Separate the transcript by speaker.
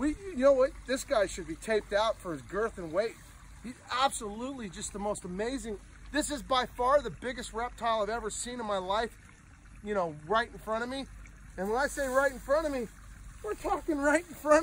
Speaker 1: We, you know what? This guy should be taped out for his girth and weight. He's absolutely just the most amazing. This is by far the biggest reptile I've ever seen in my life, you know, right in front of me. And when I say right in front of me, we're talking right in front